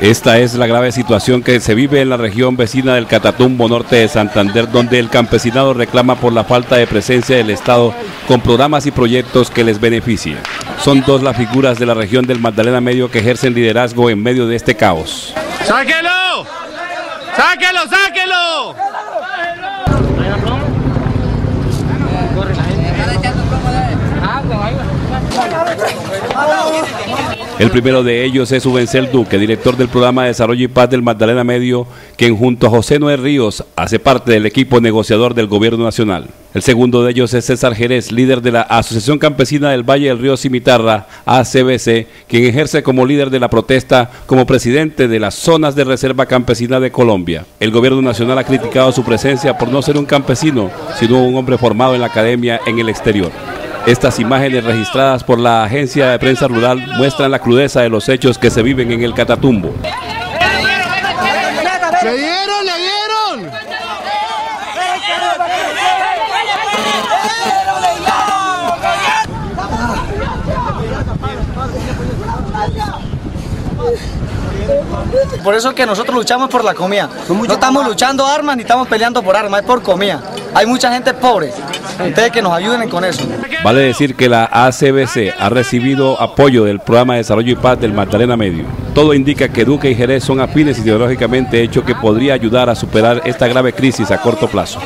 Esta es la grave situación que se vive en la región vecina del Catatumbo norte de Santander, donde el campesinado reclama por la falta de presencia del Estado con programas y proyectos que les beneficien. Son dos las figuras de la región del Magdalena Medio que ejercen liderazgo en medio de este caos. ¡Sáquelo! ¡Sáquelo, sáquelo! El primero de ellos es Ubencel Duque, director del programa de Desarrollo y Paz del Magdalena Medio, quien junto a José Noé Ríos hace parte del equipo negociador del Gobierno Nacional. El segundo de ellos es César Jerez, líder de la Asociación Campesina del Valle del Río Cimitarra, ACBC, quien ejerce como líder de la protesta como presidente de las zonas de reserva campesina de Colombia. El Gobierno Nacional ha criticado su presencia por no ser un campesino, sino un hombre formado en la academia en el exterior. Estas imágenes registradas por la agencia de prensa rural muestran la crudeza de los hechos que se viven en el Catatumbo. ¡Le dieron, le dieron! Por eso que nosotros luchamos por la comida. No estamos luchando armas ni estamos peleando por armas, es por comida. Hay mucha gente pobre. Ustedes que nos ayuden con eso. Vale decir que la ACBC ha recibido apoyo del Programa de Desarrollo y Paz del Magdalena Medio. Todo indica que Duque y Jerez son afines ideológicamente, hecho que podría ayudar a superar esta grave crisis a corto plazo.